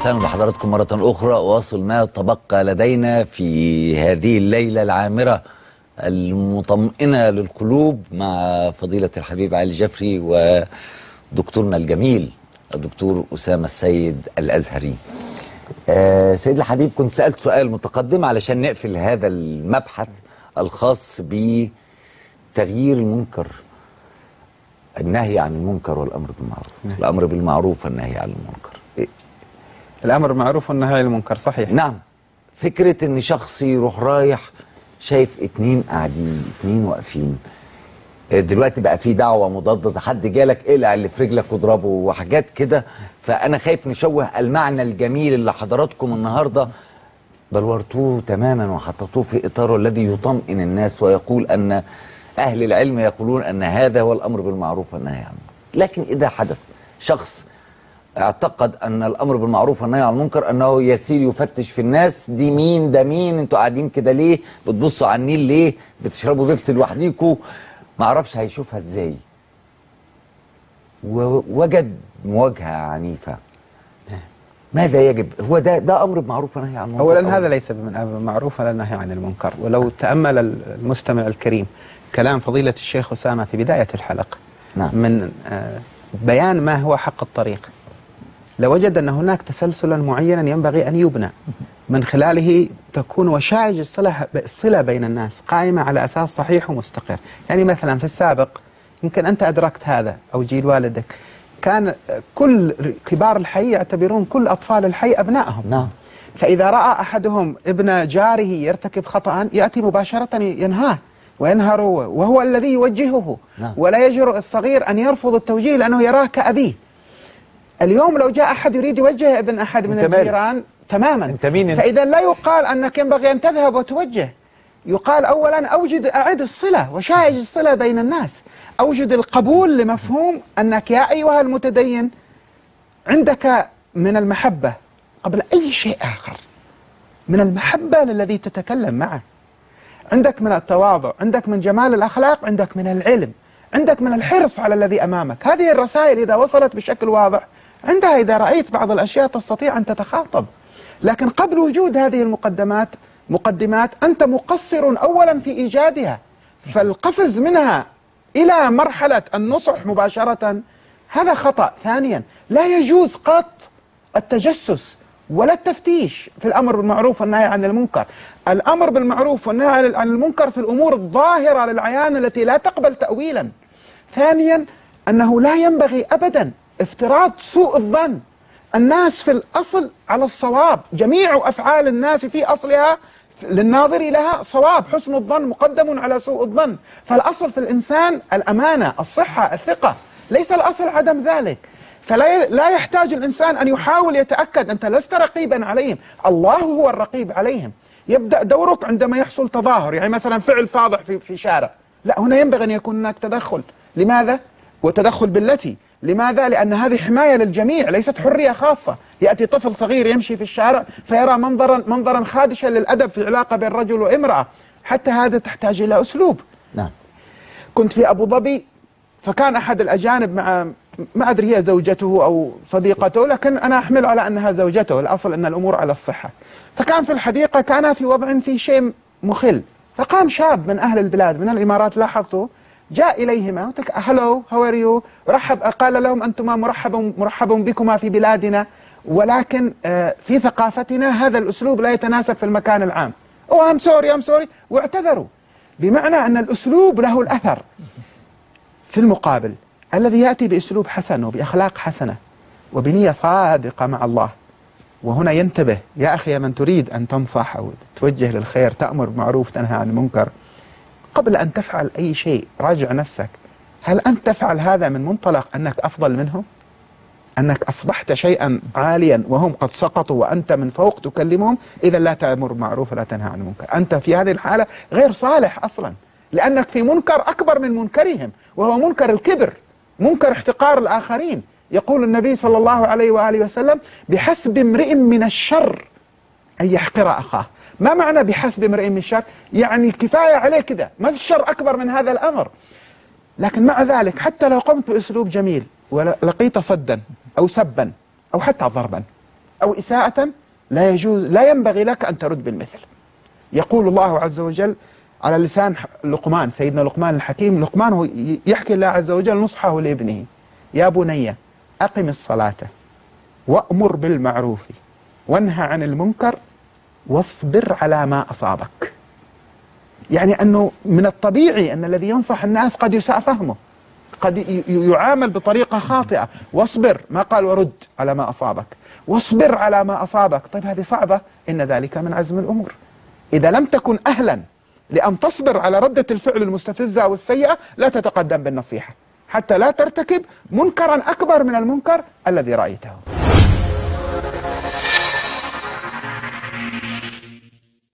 وسهلا بحضراتكم مرة أخرى أواصل ما تبقى لدينا في هذه الليلة العامرة المطمئنة للقلوب مع فضيلة الحبيب علي جفري ودكتورنا الجميل الدكتور أسامة السيد الأزهري. آه سيد الحبيب كنت سألت سؤال متقدم علشان نقفل هذا المبحث الخاص بتغيير المنكر النهي عن المنكر والأمر بالمعروف. الأمر بالمعروف والنهي عن المنكر. الأمر بالمعروف والنهي عن المنكر صحيح. نعم. فكرة إن شخص يروح رايح شايف اتنين قاعدين اتنين واقفين. دلوقتي بقى في دعوة مضادة حد جالك اقلع اللي في رجلك واضربه وحاجات كده. فأنا خايف نشوه المعنى الجميل اللي حضراتكم النهاردة. بلورتوه تماما وحطيتوه في إطاره الذي يطمئن الناس ويقول أن أهل العلم يقولون أن هذا هو الأمر بالمعروف والنهي عن المنكر لكن إذا حدث شخص اعتقد أن الأمر بالمعروف والنهي عن المنكر أنه يسير يفتش في الناس. دي مين؟ ده مين؟ أنتوا قاعدين كده ليه؟ بتبصوا على النيل ليه؟ بتشربوا بيبسي لوحديكوا؟ ما أعرفش هيشوفها إزاي. ووجد مواجهة عنيفة. ماذا يجب؟ هو ده ده أمر بمعروف ونهي عن المنكر اولا هذا ليس بالمعروف ولا النهي عن المنكر. ولو تأمل المستمع الكريم كلام فضيلة الشيخ أسامة في بداية الحلقة نعم. من آه، بيان ما هو حق الطريق. لوجد أن هناك تسلسلا معينا ينبغي أن يبنى. من خلاله تكون وشائج الصلة, الصلة بين الناس قائمة على أساس صحيح ومستقر. يعني مثلا في السابق يمكن أنت أدركت هذا أو جيل والدك. كان كل كبار الحي يعتبرون كل أطفال الحي أبنائهم. نعم. فإذا رأى أحدهم ابن جاره يرتكب خطأ يأتي مباشرة ينهاه وينهر وهو الذي يوجهه. نعم. ولا يجرؤ الصغير أن يرفض التوجيه لأنه يراه كأبيه اليوم لو جاء أحد يريد يوجه ابن أحد من؟ الجيران تماما. أنت مين أنت؟ فإذا لا يقال أنك ينبغي أن تذهب وتوجه. يقال أولا أوجد أعد الصلة وشائج الصلة بين الناس. أوجد القبول لمفهوم أنك يا أيها المتدين عندك من المحبة قبل أي شيء آخر. من المحبة للذي تتكلم معه. عندك من التواضع عندك من جمال الأخلاق عندك من العلم. عندك من الحرص على الذي أمامك. هذه الرسائل إذا وصلت بشكل واضح عندها إذا رأيت بعض الأشياء تستطيع أن تتخاطب. لكن قبل وجود هذه المقدمات مقدمات أنت مقصر أولا في إيجادها فالقفز منها إلى مرحلة النصح مباشرة هذا خطأ. ثانيا لا يجوز قط التجسس ولا التفتيش في الأمر بالمعروف والنهي عن المنكر. الأمر بالمعروف والنهي عن المنكر في الأمور الظاهرة للعيان التي لا تقبل تأويلا. ثانيا أنه لا ينبغي أبدا افتراض سوء الظن. الناس في الأصل على الصواب. جميع أفعال الناس في أصلها للناظر لها صواب. حسن الظن مقدم على سوء الظن. فالأصل في الإنسان الأمانة الصحة الثقة. ليس الأصل عدم ذلك. فلا لا يحتاج الإنسان أن يحاول يتأكد أنت لست رقيبا عليهم. الله هو الرقيب عليهم. يبدأ دورك عندما يحصل تظاهر. يعني مثلا فعل فاضح في, في شارع. لا هنا ينبغي أن يكون هناك تدخل. لماذا؟ وتدخل بالتي لماذا؟ لأن هذه حماية للجميع ليست حرية خاصة. يأتي طفل صغير يمشي في الشارع فيرى منظرا منظرا خادشا للأدب في علاقة بين رجل وامرأة. حتى هذا تحتاج إلى أسلوب. نعم. كنت في أبو ظبي فكان أحد الأجانب مع ما أدري هي زوجته أو صديقته لكن أنا أحمل على أنها زوجته. الأصل أن الأمور على الصحة. فكان في الحديقة كان في وضع في شيء مخل. فقام شاب من أهل البلاد من الإمارات لاحظته جاء إليهما. hello how are you رحب. قال لهم أنتما مرحب مرحب بكما في بلادنا. ولكن آه، في ثقافتنا هذا الأسلوب لا يتناسب في المكان العام. oh I'm sorry I'm sorry واعتذروا. بمعنى أن الأسلوب له الأثر في المقابل. الذي يأتي بأسلوب حسن وبأخلاق حسنة وبنية صادقة مع الله. وهنا ينتبه يا أخي من تريد أن تنصح أو توجه للخير تأمر بمعروف تنهى عن المنكر. قبل أن تفعل أي شيء راجع نفسك. هل أنت تفعل هذا من منطلق أنك أفضل منهم أنك أصبحت شيئا عاليا وهم قد سقطوا وأنت من فوق تكلمهم؟ إذا لا تأمر بالمعروف ولا تنهى عن المنكر. أنت في هذه الحالة غير صالح أصلا لأنك في منكر أكبر من منكرهم وهو منكر الكبر منكر احتقار الآخرين. يقول النبي صلى الله عليه وآله وسلم بحسب امرئ من الشر أن يحقر أخاه. ما معنى بحسب امرئ من الشر يعني كفاية عليه كده ما في الشر أكبر من هذا الأمر. لكن مع ذلك حتى لو قمت بأسلوب جميل ولقيت صدا أو سبا أو حتى ضربا أو إساءة لا يجوز لا ينبغي لك أن ترد بالمثل. يقول الله عز وجل على لسان لقمان سيدنا لقمان الحكيم لقمان هو يحكي الله عز وجل نصحه لابنه. يا بني أقم الصلاة وأمر بالمعروف وانهى عن المنكر واصبر على ما أصابك. يعني أنه من الطبيعي أن الذي ينصح الناس قد يساء فهمه قد يعامل بطريقة خاطئة. واصبر ما قال ورد على ما أصابك. واصبر على ما أصابك. طيب هذه صعبة. إن ذلك من عزم الأمور. إذا لم تكن أهلا لأن تصبر على ردة الفعل المستفزة أو السيئة لا تتقدم بالنصيحة. حتى لا ترتكب منكرا أكبر من المنكر الذي رأيته.